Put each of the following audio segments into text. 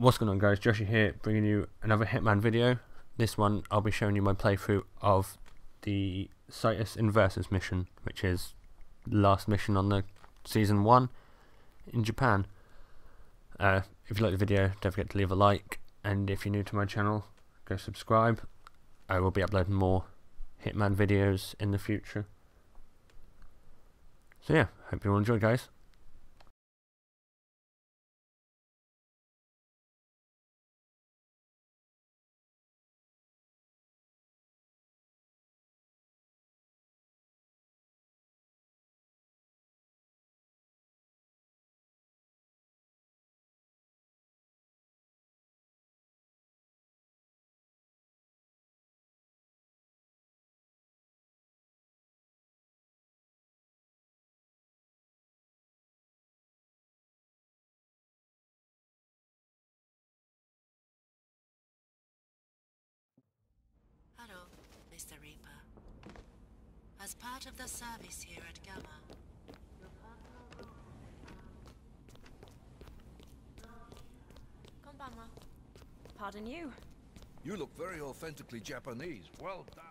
What's going on guys, Joshy here, bringing you another Hitman video. This one I'll be showing you my playthrough of the Situs Inversus mission, which is last mission on the Season 1 in Japan. Uh, if you like the video, don't forget to leave a like, and if you're new to my channel, go subscribe. I will be uploading more Hitman videos in the future. So yeah, hope you all enjoy guys. Reaper. As part of the service here at GAMA, your partner will... Konbanwa. Pardon you. You look very authentically Japanese. Well done.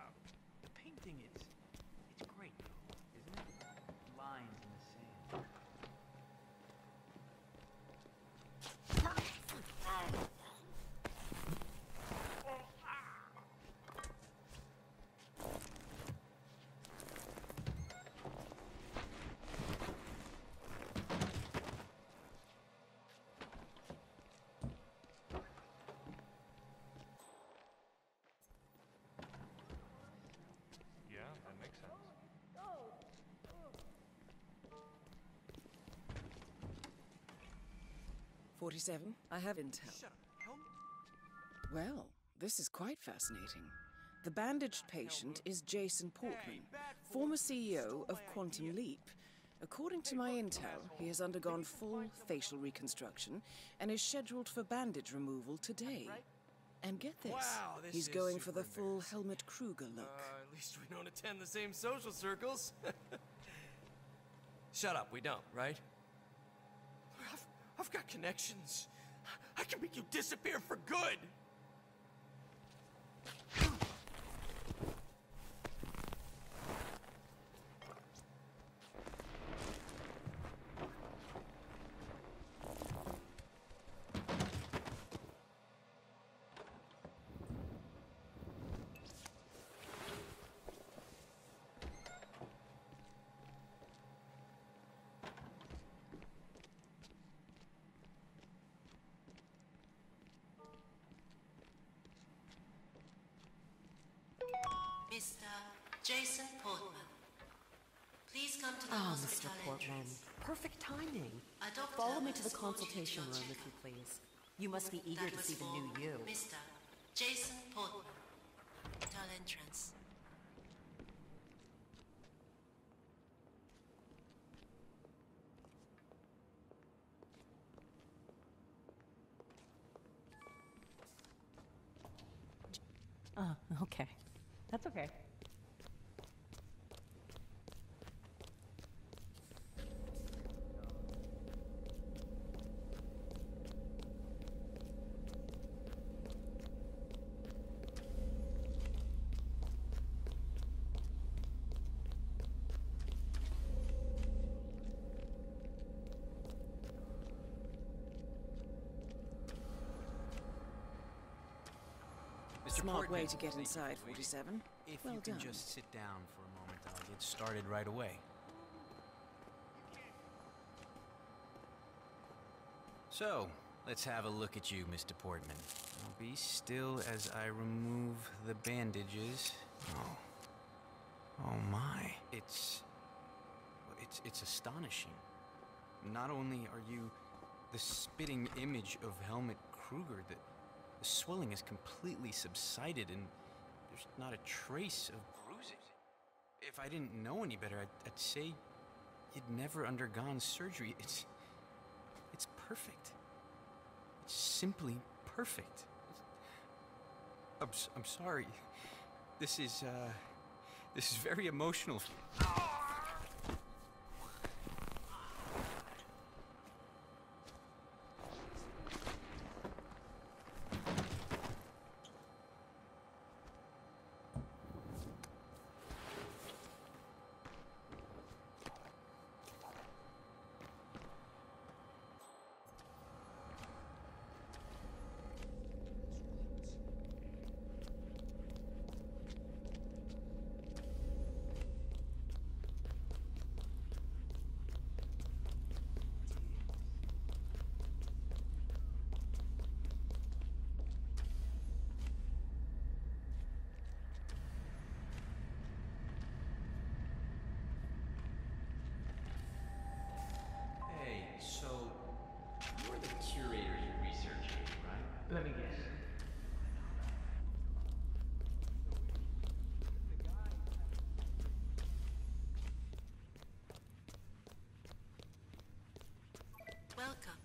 47. I have intel. Shut up. Well, this is quite fascinating. The bandaged patient is Jason Portman, former CEO of Quantum Leap. According to my intel, he has undergone full facial reconstruction and is scheduled for bandage removal today. And get this—he's going for the full Helmut Kruger look. Uh, at least we don't attend the same social circles. Shut up, we don't, right? I've, got connections. I can make you disappear for good. Mr. Jason Portman. Please come to the Ah, Mr. Portman. entrance. Perfect timing. Follow me to the consultation room, if you please. You must be eager to see the new you. Mr. Jason Portman. Hospital entrance. Oh, okay. That's okay. Smart way to get inside, for waiting. 47. If Well you can done. just sit down for a moment, I'll get started right away. So, let's have a look at you, Mr. Portman. Now be still as I remove the bandages. Oh. Oh my. It's it's it's astonishing. Not only are you the spitting image of Helmut Kruger, the, the swelling has completely subsided and there's not a trace of bruising. If I didn't know any better, I'd, I'd say you'd never undergone surgery. It's it's perfect. It's simply perfect. I'm, I'm sorry. This is, uh, this is very emotional. Curator you're researching, right? Let me guess. Welcome,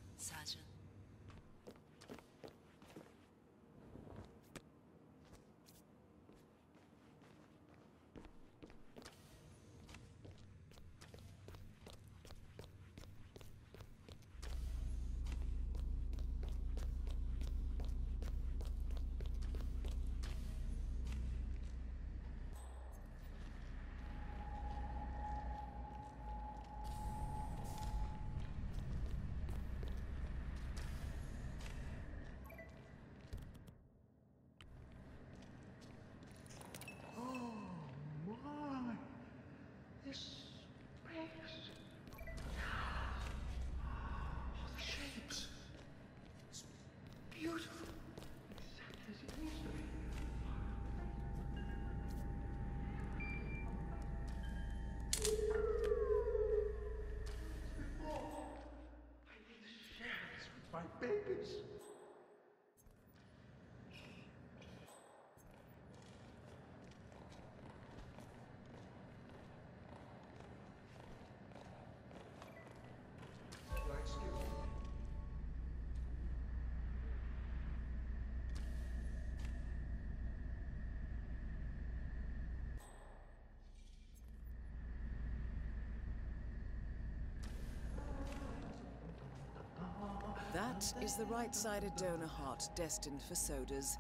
That is the right-sided donor heart destined for Soders.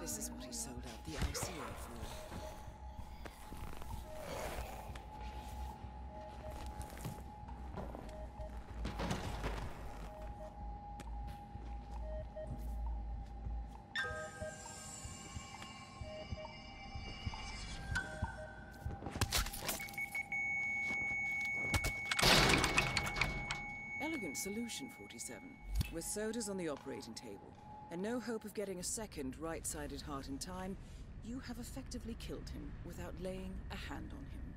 This is what he sold out the ICA for. Elegant solution, 47. With Soders on the operating table, and no hope of getting a second right-sided heart in time, you have effectively killed him without laying a hand on him.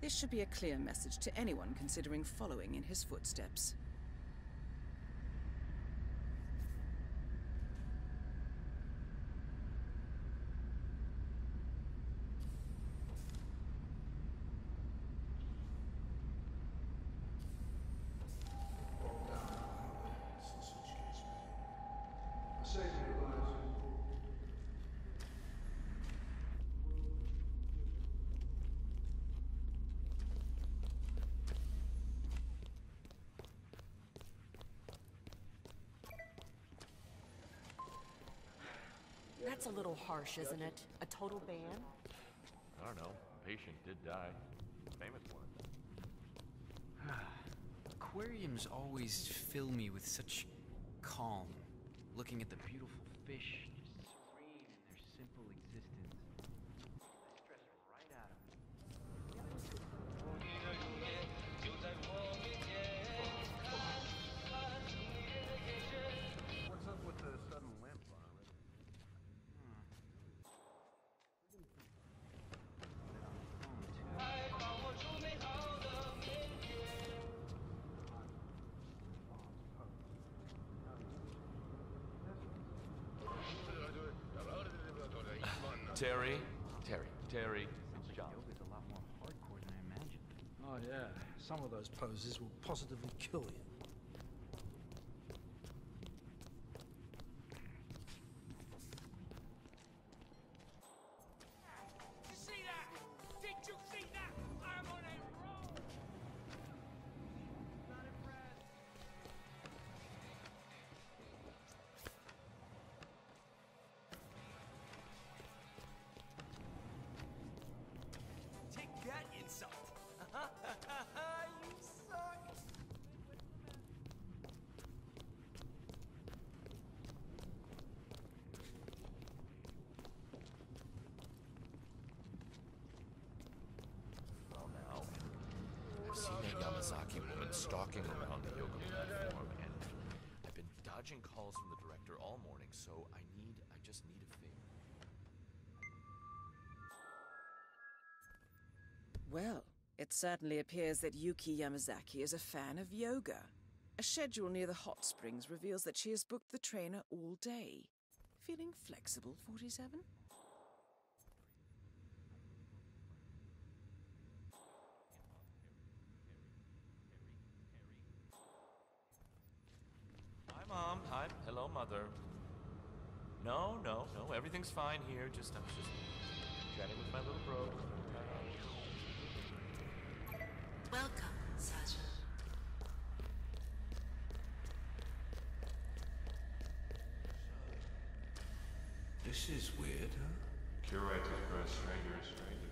This should be a clear message to anyone considering following in his footsteps. That's a little harsh, isn't it? A total ban? I don't know. A Patient did die. Famous one. Aquariums always fill me with such calm. Looking at the beautiful fish, Terry? Terry. Terry. It's John. Yoga's a lot more hardcore than I imagined. Oh, yeah. Some of those poses will positively kill you. Woman stalking around the yoga platform, and I've been dodging calls from the director all morning, so I need, I just need a favor. Well, it certainly appears that Yuki Yamazaki is a fan of yoga. A schedule near the hot springs reveals that she has booked the trainer all day. Feeling flexible, 47? Mother. No, no, no. Everything's fine here. Just, I was just chatting with my little bro. Welcome, Sergeant. This is weird, huh? Curators grow stranger and stranger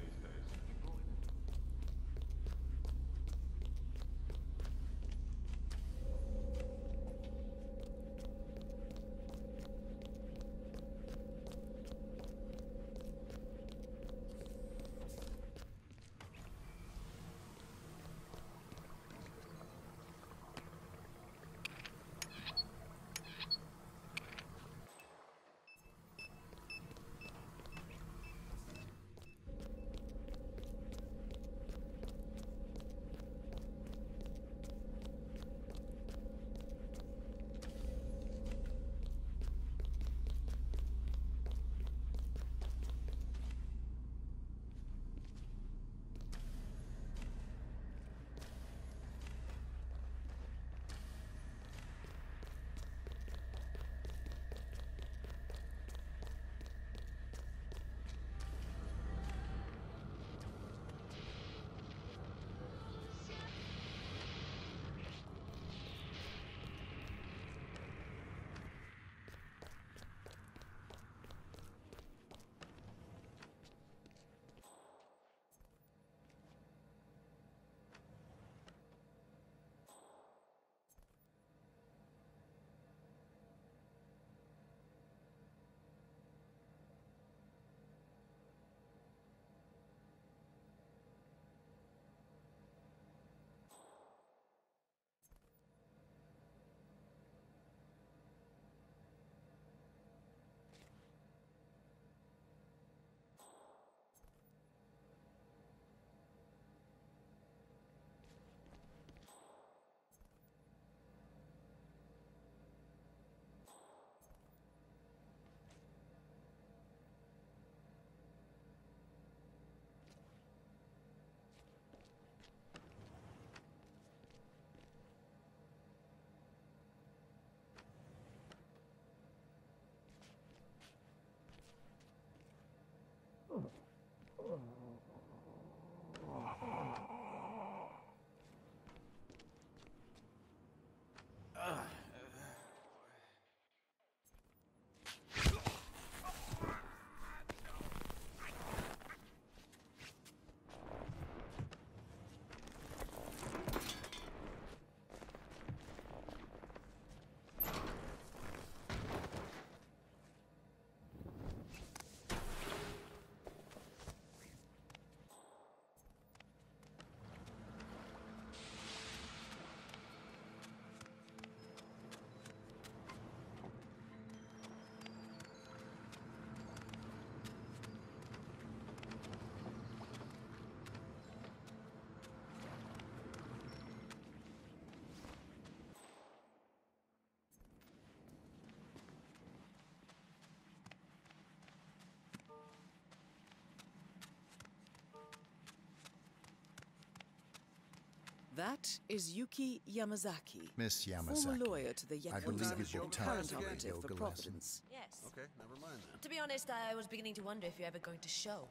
That is Yuki Yamazaki. Miss Former Yamazaki. lawyer to the I Yakuza believe you booked time current for your operative for yoga Providence. Yes. Okay, never mind then. To be honest, I was beginning to wonder if you're ever going to show.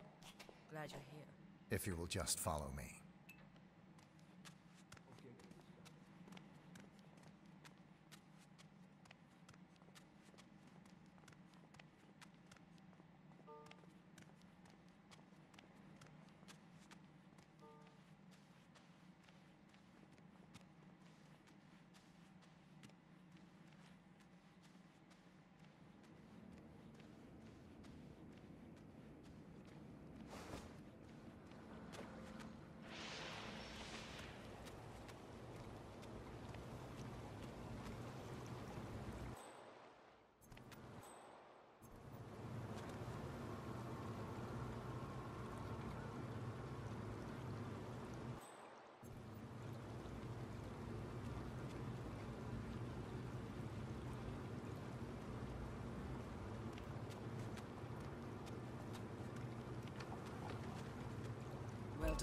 Glad you're here. If you will just follow me.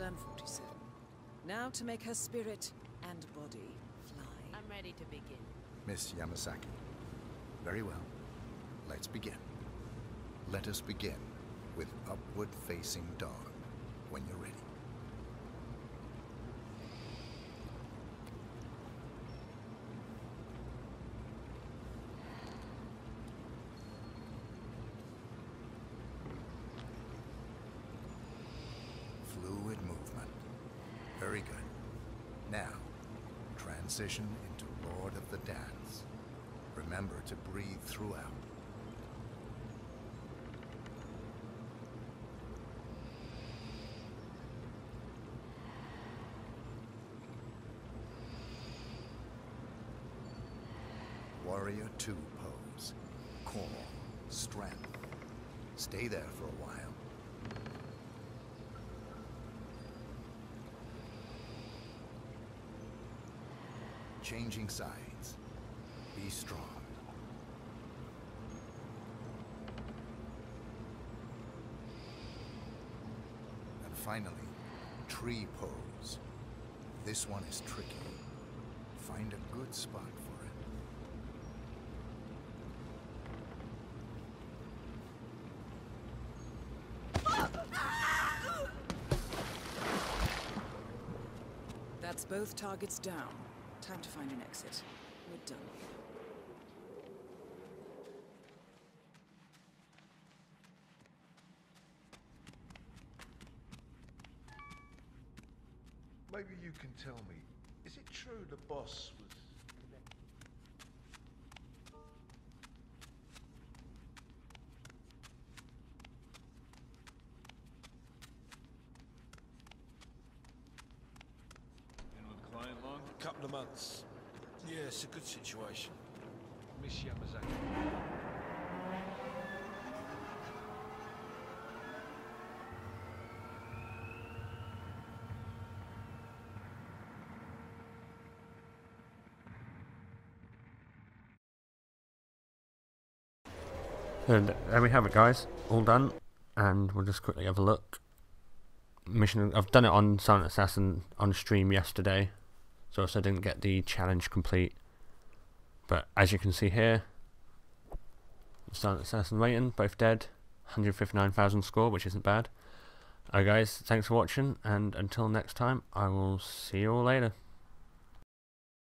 And 47. Now to make her spirit and body fly. I'm ready to begin. Miss Yamazaki. Very well. Let's begin. Let us begin with Upward Facing Dawn when you're ready. Very good. Now, transition into Lord of the Dance. Remember to breathe throughout. Warrior 2 pose. Core, strength. Stay there for a while. Changing sides. Be strong. And finally, tree pose. This one is tricky. Find a good spot for it. That's both targets down. Time to find an exit. We're done. Maybe you can tell me, is it true the boss was... Been with the client long? Couple of months. Yeah, it's a good situation. Miss Yamazaki. And there we have it, guys. All done, and we'll just quickly have a look. Mission. I've done it on Silent Assassin on stream yesterday, so I didn't get the challenge complete. But as you can see here, Silent Assassin waiting, both dead. 159,000 score, which isn't bad. Alright guys, thanks for watching, and until next time, I will see you all later.